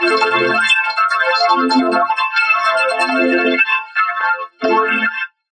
Thank you.